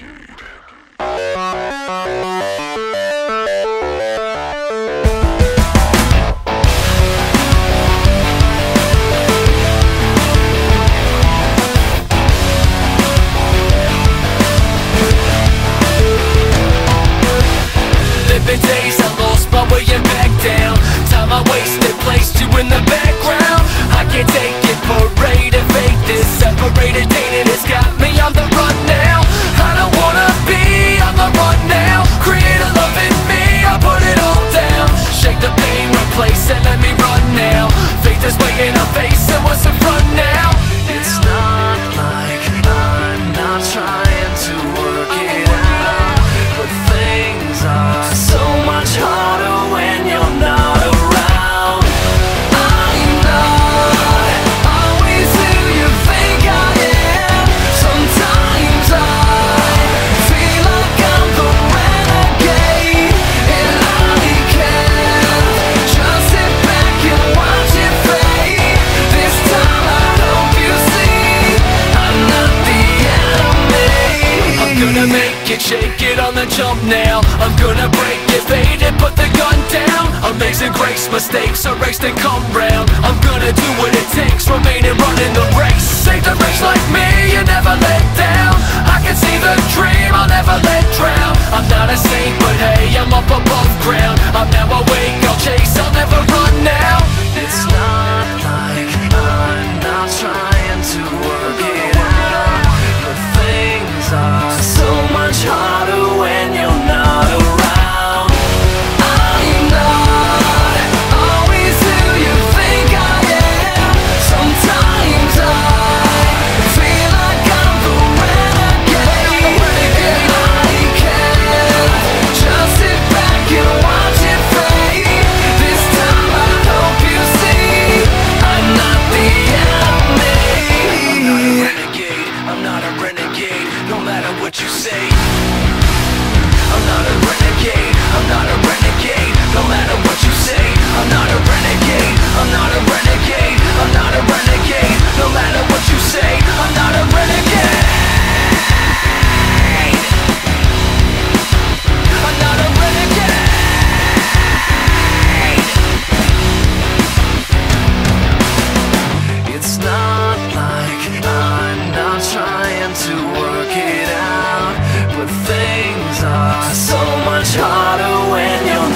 days I lost my way and down. Time I wasted placed you in the background. I can't take it, parade and fake this Separated, dating, it's got gonna make it, shake it on the jump now. I'm gonna break it, fade it, put the gun down. Amazing grace, mistakes erased and come round. I'm gonna do what it takes, remain and run in the race. Save the race like me, you never trying to work it out. But things are so much harder when you're